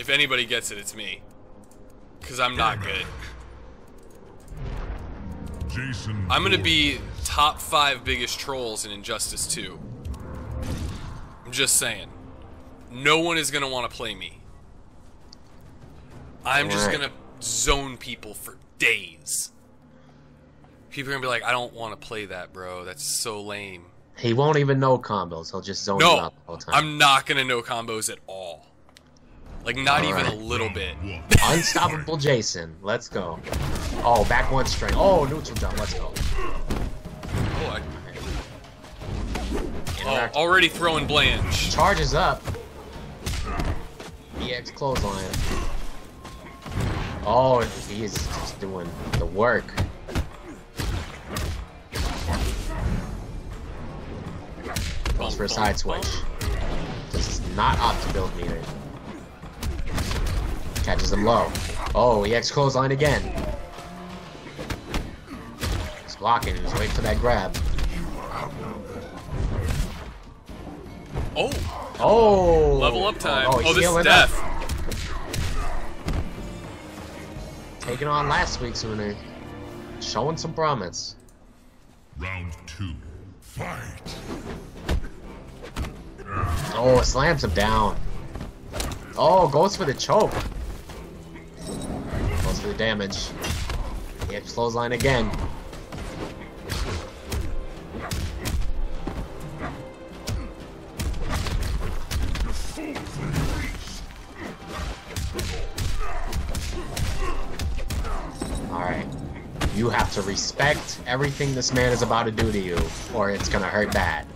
If anybody gets it, it's me. Because I'm not good. Jason. I'm gonna be top five biggest trolls in Injustice 2. I'm just saying. No one is gonna want to play me. I'm just gonna zone people for days. People are gonna be like, I don't want to play that, bro. That's so lame. He won't even know combos. He'll just zone you No, out the whole time. I'm not gonna know combos at all. Like, not even a little bit. Unstoppable Jason. Let's go. Oh, back one string. Oh, neutral jump. Let's go. Oh, I, oh, already throwing Blanche. Charges up. EX clothesline. Oh, he is just doing the work. Goes for a side switch. This is not opt to build meter. Catches him low. Oh, he EX clothesline again. He's blocking. He's waiting for that grab. Oh, Oh! level up time. Oh, Oh, he's this is healing up. death. Taking on last week's winner. Showing some promise. Round two. Fight. Oh, slams him down. Oh, goes for the choke. The damage. He hits clothesline again. Alright. You have to respect everything this man is about to do to you, or it's gonna hurt bad.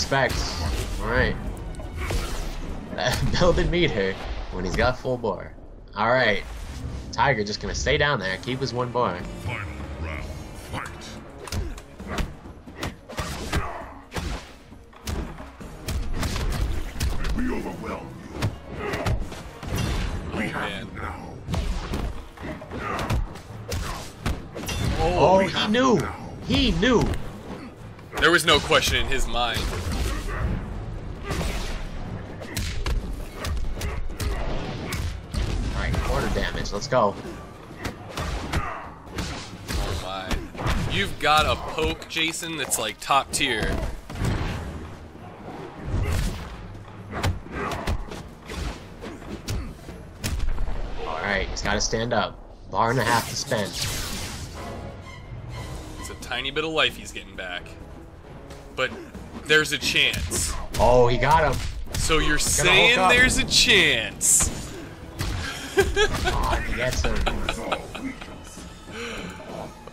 Lots of respect. Alright. meet her when he's got full bar. Alright. Tiger just gonna stay down there, keep his one bar. Final round. Fight. We overwhelm man. you now. Oh, he knew! He knew! There was no question in his mind. Alright, quarter damage, let's go. Oh my. You've got a poke, Jason, that's like top tier. Alright, he's gotta stand up. Bar and a half to spend. It's a tiny bit of life he's getting back. But there's a chance. Oh, he got him! So you're hook saying there's a chance. Oh, he gets him.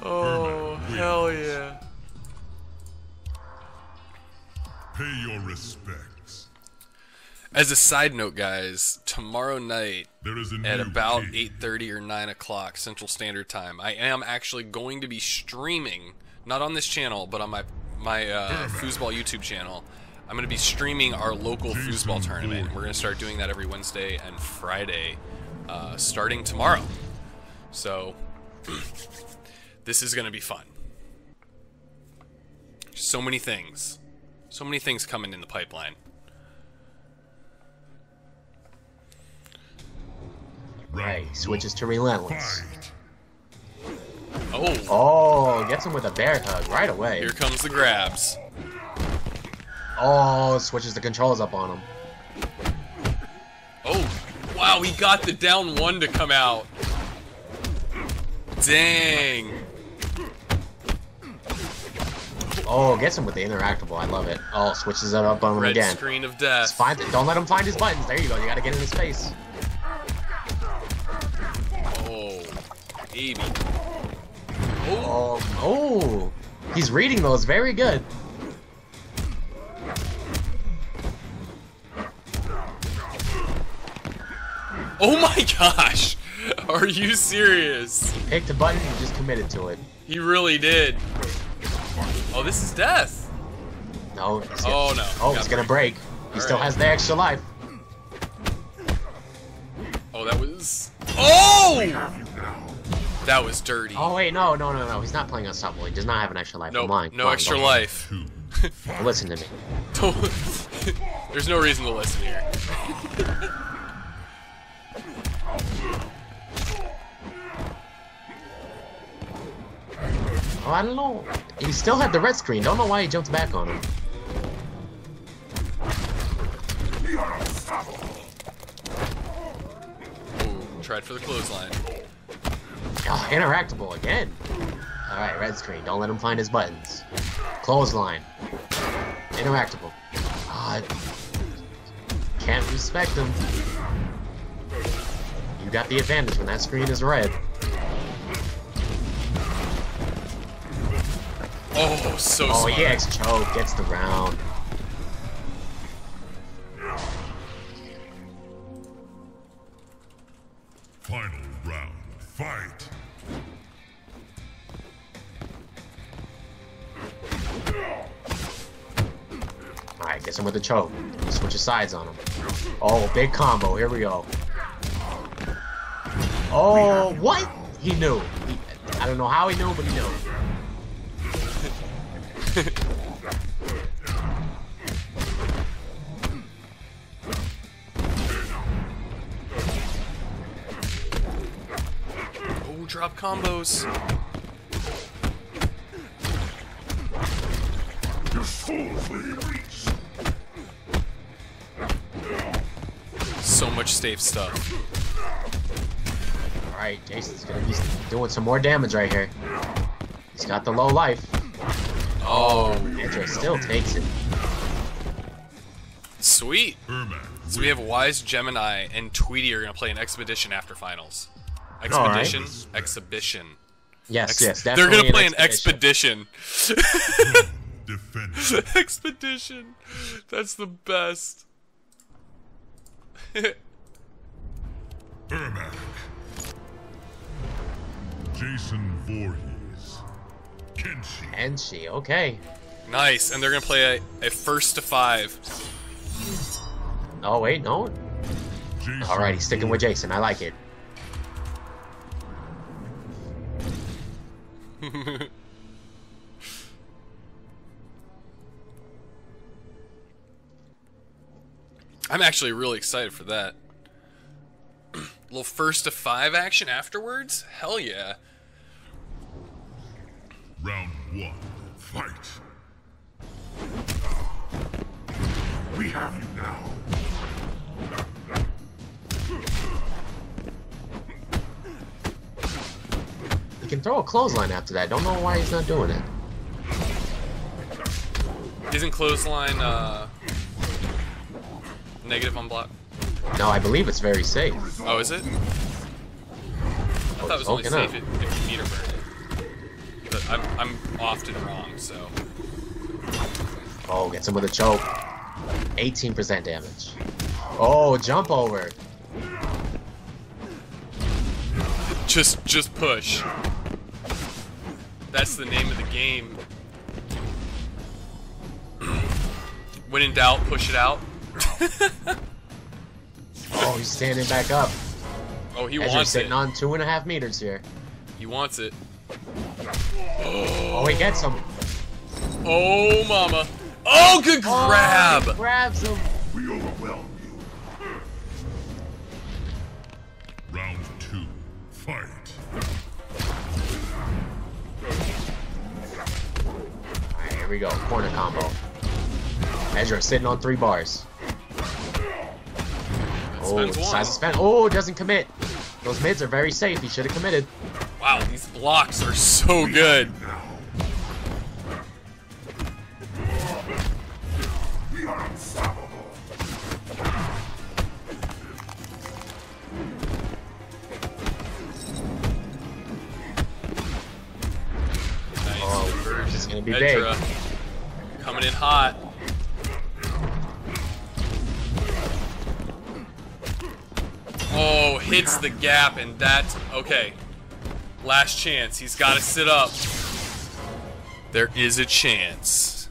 Oh, hell yeah. Pay your respects. As a side note, guys, tomorrow night There is a at about 8.30 or 9 o'clock Central Standard Time, I am actually going to be streaming, not on this channel, but on my, my uh, foosball YouTube channel. I'm going to be streaming our local Jason foosball tournament. Voorhees. We're going to start doing that every Wednesday and Friday, uh, starting tomorrow. So, this is going to be fun. So many things. So many things coming in the pipeline. Right, switches to relentless. Fight. Oh, Oh, gets him with a bear hug right away. here comes the grabs. Oh, switches the controls up on him. Oh, wow, he got the down one to come out. Dang. Oh, gets him with the interactable. I love it. Oh, switches it up on him Red again. screen of death. Find it. Don't let him find his buttons. There you go. You gotta get in his face. Oh, baby. Oh, Oh, he's reading those very good. oh my gosh. Are you serious? He Picked a button and just committed to it. He really did. Oh, this is death. No. Oh, no. Oh, Got he's gonna break. He still Alright. has the extra life. Oh, that was. Oh! That was dirty. Oh wait, no, no, no, no. He's not playing unstoppable. He does not have an extra life. no, I'm lying. no Come extra don't- life. Listen to me. There's no reason to listen here. Oh, I don't know. He still had the red screen. Don't know why he jumped back on him. Ooh, tried for the clothesline. Oh, interactable again. All right, red screen. Don't let him find his buttons. Clothesline. Interactable. Ah, can't respect him. You got the advantage when that screen is red. Oh, so Oh, smart. EX choke gets the round. Gets him with the choke. Switch his sides on him. Oh, big combo. Here we go. Oh, what? He knew. He, I don't know how he knew, but he knew. Oh, drop combos. You Your soul's much safe stuff. Alright, Jason's gonna be doing some more damage right here. He's got the low life. Oh, Andrew still takes it. sweet. So we have Wise Gemini and Tweety are gonna play an expedition after finals. All right. Expedition, exhibition. Yes, Ex- yes, They're gonna play an expedition. expedition. Expedition. That's the best. Ermac. Jason Voorhees. Kenshi. Kenshi, okay. nice, and they're gonna play a, a first to five. Oh wait, no. Jason Alright, he's sticking with Jason. I like it. I'm actually really excited for that. Little first to five action afterwards? Hell yeah. Round one. Fight. We have you now. He can throw a clothesline after that. Don't know why he's not doing it. Isn't clothesline uh, negative on block? No, I believe it's very safe. Oh, is it? I thought it was only safe if, if you meter burn it. But I'm, I'm often wrong, so. Oh, gets him with a choke. 18% damage. Oh, jump over. Just, just push. That's the name of the game. when in doubt, push it out. Oh, he's standing back up. Oh, he Ejara's wants sitting it. on two and a half meters here. He wants it. Oh, he gets him. Oh, mama. Oh, good Oh, grab. he grabs him. We overwhelm you. Round two. Fight. Alright, here we go. Corner combo. Ezra sitting on three bars. Oh, Spends one. decides to spend. Oh, doesn't commit. Those mids are very safe. He should have committed. Wow, these blocks are so good. Now. We are unstoppable. Nice. Oh, gonna be Ejara big. coming in hot. hits the gap, and that's... Okay. Last chance. He's got to sit up. There is a chance.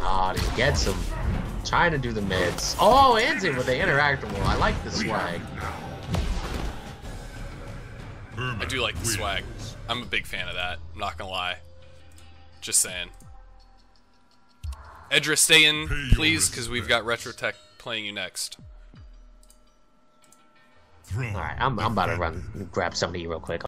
Ah, oh, he gets him. Trying to do the meds. Oh, ends it with the interactable. I like the swag. I do like the swag. I'm a big fan of that. I'm not gonna lie. Just saying. Ejara, stay in, please, because we've got Retrotech playing you next. All right, I'm, I'm about to run grab somebody real quick.